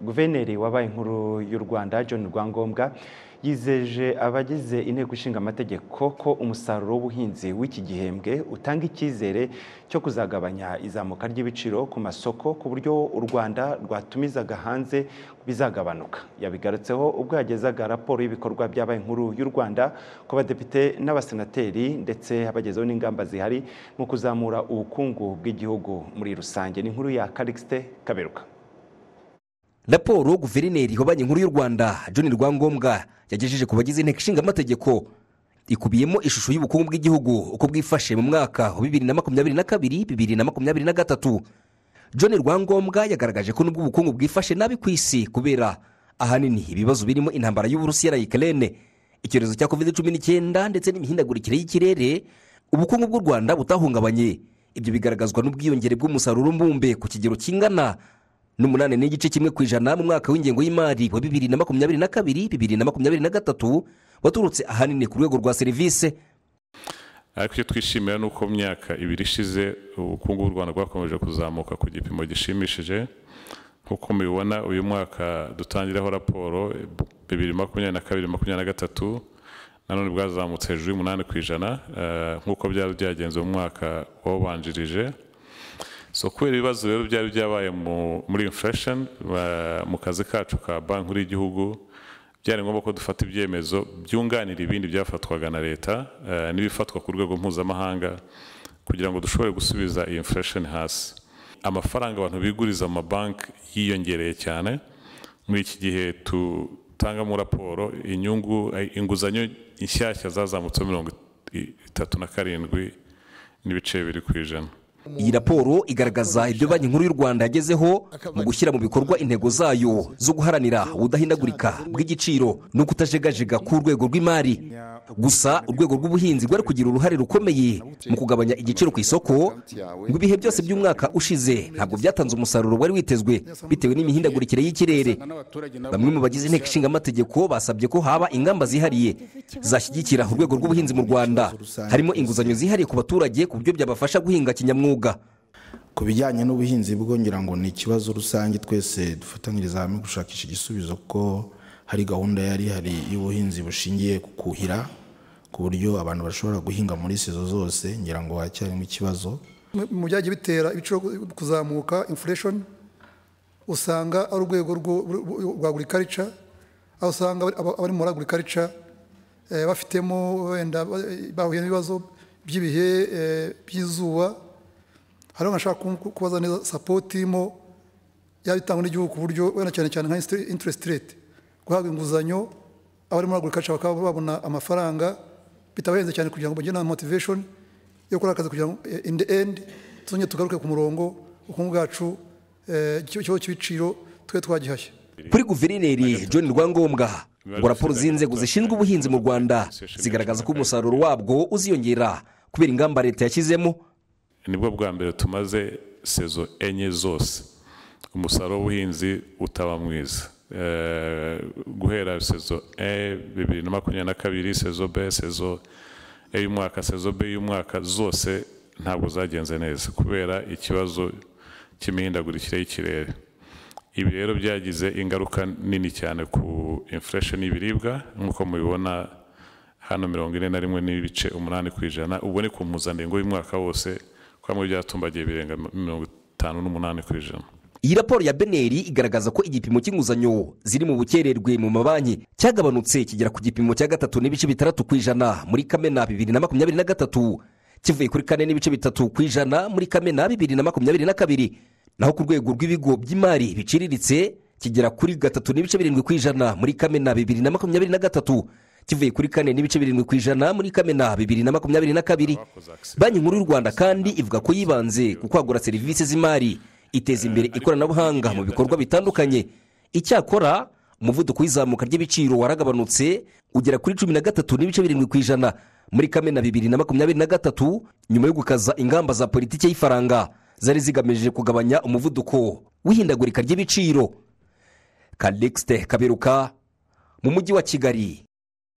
guverineri wabaye inkuru y'u rwanda john rwangombwa yizeje abagize inteko ishinga amategeko ko umusaruro w'ubuhinzi w'iki gihembwe utanga icyizere cyo kuzagabanya izamuka ry'ibiciro ku masoko ku buryo u rwanda rwatumizaga hanze bizagabanuka. Yabigarutseho ubwo yagezaga raporo y'ibikorwa byabaye inkuru y'u rwanda ku badepite n'abasenateri ndetse abagezeho n'ingamba zihari mu kuzamura ubukungu bw'igihugu. Muri rusange ni inkuru ya karikisite kaberuka. Raporo guverineri wabaye inkuru y'u rwanda john rwangombwa yagejeje ku bagize inteko ishinga amategeko. Ikubiyemo ishusho y'ubukungu bw'igihugu uko bwifashe mu mwaka wa bibiri na makumyabiri na kabiri bibiri na makumyabiri na gatatu. John rwangombwa yagaragaje ko nubwo ubukungu bwifashe nabi ku isi kubera ahanini ibibazo birimo intambara y'uburusiya na ikirere icyorezo cya covid cumi n'icyenda ndetse n'imihindagurikire y'ikirere ubukungu bw'u rwanda butahungabanye. Ibyo bigaragazwa n'ubwiyongere bw'umusaruro mbumbe ku kigero kingana n'umunani n'igice kimwe ku ijana mu mwaka w'ingengo y'imari wa bibiri na makumyabiri na kabiri bibiri na makumyabiri na gatatu waturutse ahanini ku rwego rwa serivisi ariko icyo twishimira ni uko mu myaka ibiri ishize ubukungu bw'u rwanda bwakomeje kuzamuka ku gipimo gishimishije. Nk'uko mubibona uyu mwaka dutangiraho raporo bibiri makumyabiri na kabiri makumyabiri na gatatu nanone bwazamutse hejuru y'umunani ku ijana. Nk'uko byari byagenze mu mwaka wawubanjirije so kubera ibibazo rero byari byabaye muri inflation mu kazi kacu ka banki nkuru y'igihugu byari ngombwa ko dufata ibyemezo byunganira ibindi byafatwaga na leta n'ibifatwa ku rwego mpuzamahanga kugira ngo dushobore gusubiza iyi inflation hasi. Amafaranga abantu biguriza mu mabanki yiyongereye cyane. Muri iki gihe tutangamo raporo inyungu inguzanyo inshyashya zazamutseho mirongo itatu na karindwi n'ibice bibiri ku ijana. Iyi raporo igaragaza ibyo banki nkuru y'u rwanda yagezeho mu gushyira mu bikorwa intego zayo zo guharanira ubudahindagurika bw'igiciro no kutajegajega k'urwego rw'imari. Gusa urwego rw'ubuhinzi rwari kugira uruhare rukomeye mu kugabanya igiciro ku isoko ngo ibihe byose by'umwaka ushize. Ntabwo byatanze umusaruro wari witezwe bitewe n'imihindagurikire y'ikirere. Bamwe mu bagize inteko ishinga amategeko basabye ko haba ingamba zihariye zashyigikira urwego rw'ubuhinzi mu rwanda. Harimo inguzanyo zihariye ku baturage ku buryo byabafasha guhinga kinyamwuga. Ku bijyanye n'ubuhinzi bwo ngira ngo ni ikibazo rusange twese dufatanyiriza hamwe gushakisha igisubizo kuko hari gahunda yari ihari y'ubuhinzi bushingiye ku kuhira. Ku buryo abantu bashobora guhinga muri sezo zose ngira ngo hacyarimo ikibazo. Mu byagiye bitera ibiciro kuzamuka inflation usanga ari urwego rwa agurikarica aho usanga abari muri agurikarica bafitemo wenda bahuye n'ibibazo by'ibihe by'izuba. Hariho nkashaka kubaza neza sapoti irimo yaba itangwa n'igihugu ku buryo wenda cyane cyane nka interest rate. Guhabwa inguzanyo abari muri agurikarica bakaba babona amafaranga. Bitabahenze cyane kugira ngo bagire na motivation yo gukora akazi kugira ngo in the end tuzongere tugaruke ku murongo ubukungu bwacu ikibazo cy'ibiciro twe twagihashye. Kuri guverineri john rwangombwa ngo raporo z'inzego zishinzwe ubuhinzi mu rwanda zigaragaza ko umusaruro wabwo uziyongera kubera ingamba leta yashyizemo. Nibwo bwa mbere tumaze sezo enye zose umusaruro w'ubuhinzi utaba mwiza. Guhera sezo e bibiri na makumyabiri na kabiri sezo b sezo e y'umwaka sezo b y'umwaka zose ntabwo zagenze neza kubera ikibazo cy'imihindagurikire y'ikirere. Ibi rero byagize ingaruka nini cyane ku inflation y'ibiribwa. Nk'uko mubibona hano mirongo ine na rimwe n'ibice umunani ku ijana. Ubwo ni ku mpuzandengo y'umwaka wose kwamwe byatumbagiye birenga mirongo itanu n'umunani ku ijana. Iyi raporo ya beneri igaragaza ko igipimo cy'inguzanyo ziri mu bukererwe mu mabanki cyagabanutse kigera ku gipimo cya gatatu n'ibice bitandatu ku ijana muri kamena bibiri na makumyabiri na gatatu. Kivuye kuri kane n'ibice bitatu ku ijana muri kamena bibiri na makumyabiri na kabiri. Naho ku rwego rw'ibigo by'imari biciriritse kigera kuri gatatu n'ibice birindwi ku ijana muri kamena bibiri na makumyabiri na gatatu. Kivuye kuri kane n'ibice birindwi ku ijana muri kamena bibiri na makumyabiri na kabiri. Banki nkuru y'u rwanda kandi ivuga ko yibanze ku kwagura serivisi z'imari. Iteza imbere ikoranabuhanga mu bikorwa bitandukanye. Icyakora umuvuduko w'izamuka ry'ibiciro waragabanutse ugera kuri cumi na gatatu n'ibice birindwi ku ijana. Muri kamena bibiri na makumyabiri na gatatu nyuma yo gukaza ingamba za politiki y'ifaranga zari zigamije kugabanya umuvuduko w'ihindagurika ry'ibiciro. Kalixte kaberuka mu mujyi wa kigali.